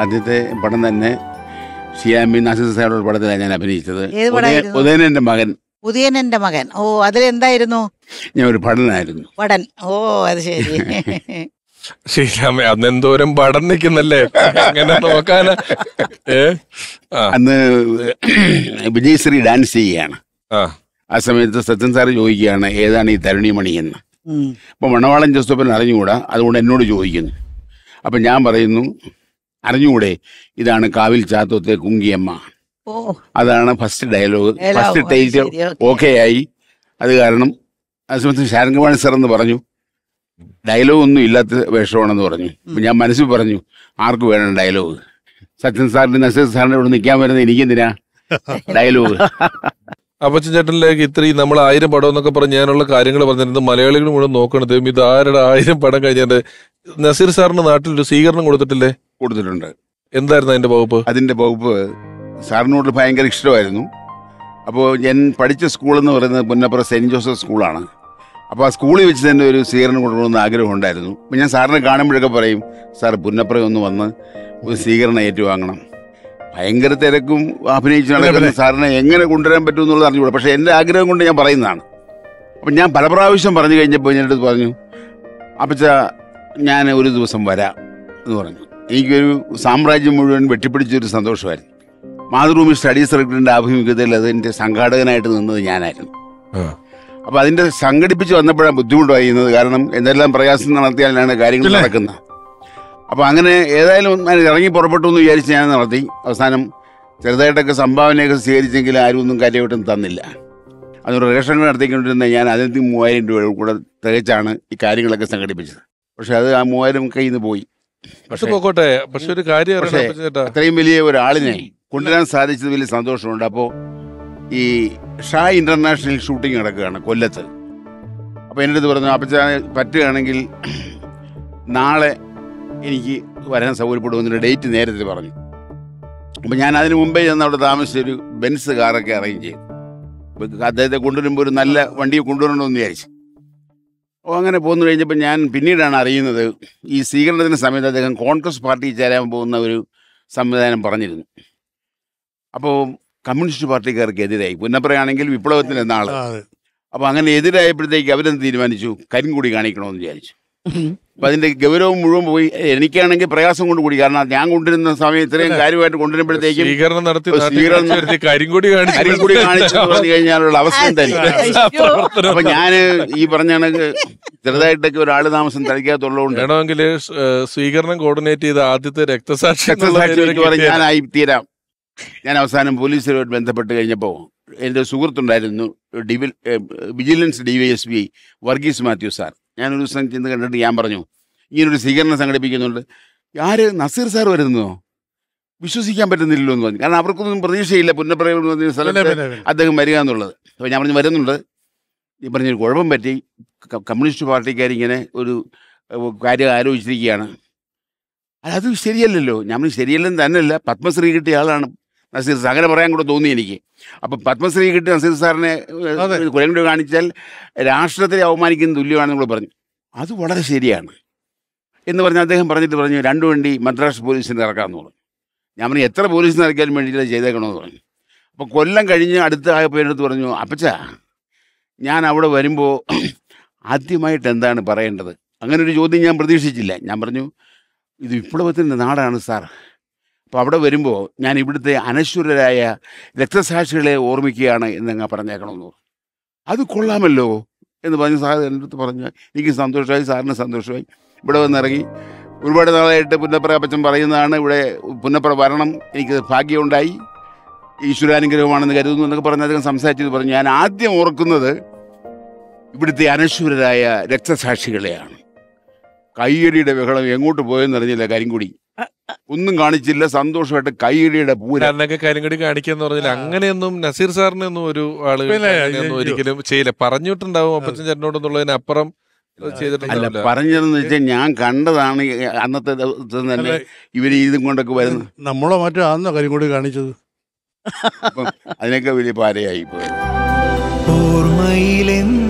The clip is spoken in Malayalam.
ആദ്യത്തെ പടം തന്നെ ഷിയാമി നസീർ സാറുടെ പടത്തിലാണ് ഞാൻ അഭിനയിച്ചത്. ഉദയൻ എന്റെ ഉദയനന്റെ മകൻ. പുതിയനെന്റെ മകൻ. ഓ അതിലെന്തായിരുന്നു? ഞാൻ ഒരു പഠനായിരുന്നു. വടൻ ഓ അത് ശരി. ശ്രീരാമ അന്ന് എന്തോരം പടം നിൽക്കുന്നല്ലേ അങ്ങനെ നോക്കാന അന്ന് വിജയശ്രീ ഡാൻസ് ചെയ്യുകയാണ്. ആ. ആ സമയത്ത് സത്യൻ സാറ് ചോദിക്കുകയാണ് ഏതാണ് ഈ തരുണിമണി എന്ന്? അപ്പൊ അപ്പോൾ മണവാളൻ ജോസഫൻ അറിഞ്ഞുകൂടാ അതുകൊണ്ട് എന്നോട് ചോദിക്കുന്നു. അപ്പൊ ഞാൻ പറയുന്നു അറിഞ്ഞുകൂടെ ഇതാണ് കാവിൽ ചാത്തോത്തെ കുങ്കിയമ്മ. ഓ. അതാണ് first dialogue first tight okay ആയി. അത് കാരണം ആ സമയത്ത് ശാരംഗവാണി സർ എന്ന് പറഞ്ഞു. ഡയലോഗ് ഒന്നും ഇല്ലാത്ത വേഷമാണെന്ന് പറഞ്ഞു. ഞാൻ മനസ്സിൽ പറഞ്ഞു ആർക്ക് വേണം ഡയലോഗ് സച്ചിൻ സാറിന്റെ നസീർ സാറിന്റെ ഇവിടെ നിൽക്കാൻ വരുന്നത് എനിക്കെന്തിനാ? ഡയലോഗ് അപ്പച്ചൻ ചേട്ടനിലേക്ക് ഇത്രയും നമ്മൾ ആയിരം പടം എന്നൊക്കെ പറഞ്ഞ് ഞാനുള്ള കാര്യങ്ങൾ പറഞ്ഞിരുന്നത് മലയാളികൾ മുഴുവൻ നോക്കണത് ഇത് ആരുടെ ആയിരം പടം കഴിഞ്ഞാൽ നസീർ സാറിന്റെ നാട്ടിൽ ഒരു സ്വീകരണം കൊടുത്തിട്ടില്ലേ? കൊടുത്തിട്ടുണ്ട് എന്തായിരുന്നു അതിന്റെ വകുപ്പ്? അതിന്റെ വകുപ്പ് സാറിനോട് ഭയങ്കര ഇഷ്ടമായിരുന്നു. അപ്പോൾ ഞാൻ പഠിച്ച സ്കൂൾ എന്ന് പറയുന്നത് പുന്നപ്പുറ സെന്റ് ജോസഫ് സ്കൂളാണ്. അപ്പോൾ ആ സ്കൂളിൽ വെച്ച് തന്നെ ഒരു സ്വീകരണം കൊടുക്കണമെന്ന് ആഗ്രഹം ഉണ്ടായിരുന്നു. അപ്പോൾ ഞാൻ സാറിനെ കാണുമ്പോഴൊക്കെ പറയും സാർ പുന്നപ്പുറം ഒന്ന് വന്ന് ഒരു സ്വീകരണം ഏറ്റുവാങ്ങണം. ഭയങ്കര തിരക്കും അഭിനയിച്ച് നടക്കുന്ന സാറിനെ എങ്ങനെ കൊണ്ടുവരാൻ പറ്റും എന്നുള്ളത് അറിഞ്ഞുകൂടാ. പക്ഷേ എന്റെ ആഗ്രഹം കൊണ്ട് ഞാൻ പറയുന്നതാണ്. അപ്പം ഞാൻ പല പ്രാവശ്യം പറഞ്ഞു കഴിഞ്ഞപ്പോൾ ഞാൻ പറഞ്ഞു അപ്പച്ച ഞാൻ ഒരു ദിവസം വരാം എന്ന് പറഞ്ഞു. എനിക്കൊരു സാമ്രാജ്യം മുഴുവൻ വെട്ടിപ്പിടിച്ചൊരു സന്തോഷമായിരുന്നു. മാതൃഭൂമി സ്റ്റഡി സർക്കിളിന്റെ ആഭിമുഖ്യത്തിൽ അതിന്റെ സംഘാടകനായിട്ട് നിന്നത് ഞാനായിരുന്നു. അപ്പോൾ അപ്പൊ അതിന്റെ സംഘടിപ്പിച്ച് വന്നപ്പോഴാണ് ബുദ്ധിമുട്ട് പറയുന്നത് കാരണം എന്തെല്ലാം പ്രയാസം നടത്തിയാലാണ് കാര്യങ്ങൾ നടക്കുന്നത്. അപ്പോൾ അങ്ങനെ ഏതായാലും ഞാൻ ഇറങ്ങി പുറപ്പെട്ടു എന്ന് വിചാരിച്ച് ഞാൻ നടത്തി. അവസാനം ചെറുതായിട്ടൊക്കെ സംഭാവനയൊക്കെ സ്വീകരിച്ചെങ്കിൽ ആരും ഒന്നും കാര്യമായിട്ടും തന്നില്ല. അതൊരു റേഷൻ നടത്തിക്കൊണ്ടിരുന്ന ഞാൻ അതിന് മൂവായിരം രൂപ കൂടെ തികച്ചാണ് ഈ കാര്യങ്ങളൊക്കെ സംഘടിപ്പിച്ചത്. പക്ഷെ അത് ആ മൂവായിരം കയ്യിൽ നിന്ന് പോയി. പക്ഷെ പോക്കോട്ടെ. പക്ഷെ ഒരു കാര്യം അപ്പച്ചൻ അത്രയും വലിയ ഒരാളിനെ കൊണ്ടുവരാൻ സാധിച്ചത് വലിയ സന്തോഷമുണ്ട്. അപ്പോൾ ഈ ഷാ ഇന്റർനാഷണൽ ഷൂട്ടിംഗ് നടക്കുകയാണ് കൊല്ലത്ത്. അപ്പോൾ എന്റെ അടുത്ത് പറഞ്ഞു അപ്പച്ച പറ്റുകയാണെങ്കിൽ നാളെ എനിക്ക് വരാൻ സൗകര്യപ്പെടുമെന്നൊരു ഡേറ്റ് നേരത്തെ പറഞ്ഞു. അപ്പം ഞാൻ അതിന് മുമ്പേ ചെന്ന് അവിടെ താമസിച്ചൊരു ബെൻസ് കാറൊക്കെ അറേഞ്ച് ചെയ്തു. അദ്ദേഹത്തെ കൊണ്ടുവരുമ്പോൾ ഒരു നല്ല വണ്ടി കൊണ്ടുവരണമെന്ന് വിചാരിച്ചു. അപ്പോൾ അങ്ങനെ പോന്നു കഴിഞ്ഞപ്പോൾ ഞാൻ പിന്നീടാണ് അറിയുന്നത് ഈ സ്വീകരണത്തിന് സമയത്ത് അദ്ദേഹം കോൺഗ്രസ് പാർട്ടി ചേരാൻ പോകുന്ന ഒരു സംവിധാനം പറഞ്ഞിരുന്നു. അപ്പോൾ കമ്മ്യൂണിസ്റ്റ് പാർട്ടിക്കാർക്ക് എതിരായി. പുന്നപ്പറയാണെങ്കിൽ വിപ്ലവത്തിന് എന്നാൾ അപ്പോൾ അങ്ങനെ എതിരായപ്പോഴത്തേക്ക് അവരെന്ത് തീരുമാനിച്ചു? കരിങ്കുടി കാണിക്കണമെന്ന് വിചാരിച്ചു. അപ്പം അതിന്റെ ഗൗരവം മുഴുവൻ പോയി. എനിക്കാണെങ്കിൽ പ്രയാസം കൊണ്ട് കൂടി. കാരണം ഞാൻ കൊണ്ടിരുന്ന സമയം ഇത്രയും കാര്യമായിട്ട് കൊണ്ടുവരുമ്പോഴത്തേക്കും സ്വീകരണം നടത്തി സ്വീകരണം കരിങ്കൊടി കരിങ്കുടി കാണിച്ചു പറഞ്ഞു കഴിഞ്ഞാലുള്ള അവസ്ഥ തന്നെ. അപ്പൊ ഞാൻ ഈ പറഞ്ഞ ചെറുതായിട്ടൊക്കെ ഒരാൾ താമസം തളിക്കാത്തുള്ളതുകൊണ്ട് വേണമെങ്കിൽ സ്വീകരണം കോർഡിനേറ്റ് ചെയ്ത ആദ്യത്തെ രക്തസാക്ഷി ഞാനായി തീരാം. ഞാൻ അവസാനം പോലീസുമായിട്ട് ബന്ധപ്പെട്ട് കഴിഞ്ഞപ്പോൾ എന്റെ സുഹൃത്തുണ്ടായിരുന്നു ഡിവിൽ vigilance D Y S P Varghese Mathew sir. ഞാനൊരു ദിവസം ചെന്ന് കണ്ടിട്ട് ഞാൻ പറഞ്ഞു ഇങ്ങനൊരു സ്വീകരണം സംഘടിപ്പിക്കുന്നുണ്ട്. ആര്? നസീർ സാർ വരുന്നോ? വിശ്വസിക്കാൻ പറ്റുന്നില്ലല്ലോ എന്ന് പറഞ്ഞു. കാരണം അവർക്കൊന്നും പ്രതീക്ഷയില്ല പുനഃപ്രയോഗം സ്ഥലത്ത് അദ്ദേഹം വരിക എന്നുള്ളത്. അപ്പോൾ ഞാൻ പറഞ്ഞു വരുന്നുണ്ട്. ഈ പറഞ്ഞൊരു കുഴപ്പം പറ്റി. കമ്മ്യൂണിസ്റ്റ് പാർട്ടിക്കാരിങ്ങനെ ഒരു കാര്യം ആലോചിച്ചിരിക്കുകയാണ്. അല്ല, അത് ശരിയല്ലല്ലോ. ഞാൻ ശരിയല്ലെന്ന് തന്നെയല്ല. പത്മശ്രീ കിട്ടിയ ആളാണ്. നസീർ സാർ അങ്ങനെ പറയാൻ കൂടെ തോന്നി എനിക്ക്. അപ്പം പത്മശ്രീ കിട്ടി നസീർ സാറിനെ. കുരങ്ങോട് കാണിച്ചാൽ രാഷ്ട്രത്തെ അവമാനിക്കുന്ന തുല്യമാണെന്ന് നമ്മൾ പറഞ്ഞു. അത് വളരെ ശരിയാണ്. എന്ന് പറഞ്ഞ് അദ്ദേഹം പറഞ്ഞിട്ട് പറഞ്ഞു രണ്ടു വണ്ടി മദ്രാസ് പോലീസിന് ഇറക്കാമെന്ന് പറഞ്ഞു. ഞാൻ പറഞ്ഞു എത്ര പോലീസിന് ഇറക്കാൻ വേണ്ടിയിട്ട് അത് ചെയ്തേക്കണമെന്ന് പറഞ്ഞു. അപ്പോൾ കൊല്ലം കഴിഞ്ഞ് അടുത്ത ആയപ്പോൾ എന്റെ അടുത്ത് പറഞ്ഞു അപ്പച്ച ഞാൻ അവിടെ വരുമ്പോൾ ആദ്യമായിട്ട് എന്താണ് പറയേണ്ടത്? അങ്ങനെ ഒരു ചോദ്യം ഞാൻ പ്രതീക്ഷിച്ചില്ല. ഞാൻ പറഞ്ഞു ഇത് വിപ്ലവത്തിന്റെ നാടാണ് സാർ. അപ്പോൾ അവിടെ വരുമ്പോൾ ഞാൻ ഇവിടുത്തെ അനശ്വരരായ രക്തസാക്ഷികളെ ഓർമ്മിക്കുകയാണ് എന്നങ്ങ് പറഞ്ഞേക്കണമെന്ന് പറഞ്ഞു. അത് കൊള്ളാമല്ലോ എന്ന് പറഞ്ഞ സാർ എന്റെ അടുത്ത് പറഞ്ഞു. എനിക്ക് സന്തോഷമായി സാറിന് സന്തോഷമായി. ഇവിടെ വന്നിറങ്ങി. ഒരുപാട് നാളായിട്ട് പുന്നപ്ര അപ്പച്ചൻ പറയുന്നതാണ് ഇവിടെ പുന്നപ്ര വരണം എനിക്ക് ഭാഗ്യമുണ്ടായി. ഈശ്വരാനുഗ്രഹമാണെന്ന് കരുതുന്നു എന്നൊക്കെ പറഞ്ഞ് അദ്ദേഹം സംസാരിച്ചത് പറഞ്ഞു. ഞാൻ ആദ്യം ഓർക്കുന്നത് ഇവിടുത്തെ അനശ്വരരായ രക്തസാക്ഷികളെയാണ്. കയ്യടിയുടെ ബഹളം എങ്ങോട്ട് പോയെന്നറിഞ്ഞില്ല കരിങ്കുടി. ഒന്നും കാണിച്ചില്ല സന്തോഷമായിട്ട് കൈയിടിയുടെ പൂര. കാരണമൊക്കെ കരിങ്കടി കാണിക്കാന്ന് പറഞ്ഞാൽ അങ്ങനെയൊന്നും നസീർ സാറിനൊന്നും ഒരു ആൾ. ഒരിക്കലും ചെയ്യില്ല. പറഞ്ഞിട്ടുണ്ടാവും അപ്പച്ചൻ ചേട്ടനോടെന്നുള്ളതിനപ്പുറം അല്ല ചെയ്തിട്ടുണ്ടാവില്ല. പറഞ്ഞതെന്ന് വെച്ചാൽ ഞാൻ കണ്ടതാണ് അന്നത്തെ ദിവസം തന്നെ ഇവർ ഇതും കൊണ്ടൊക്കെ വരുന്നത്. നമ്മളോ മറ്റോ ആന്നോ കരിങ്കൂടി കാണിച്ചത്. അതിനൊക്കെ വലിയ പാരയായി പോയത്. ഓർമ്മയിലെന്നും